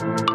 you